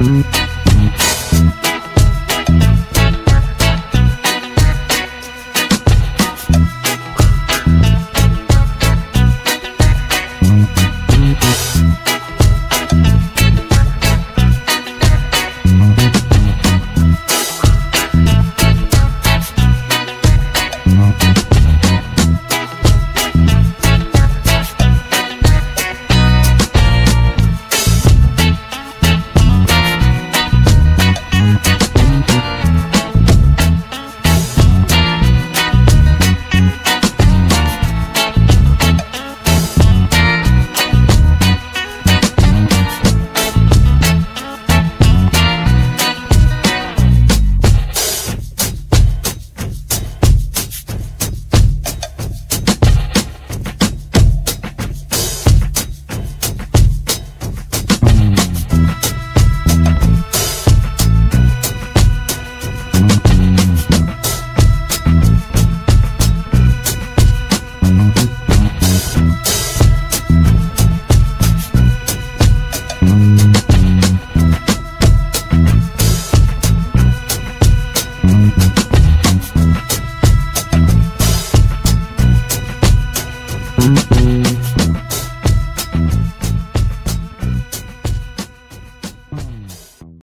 Mm-hmm.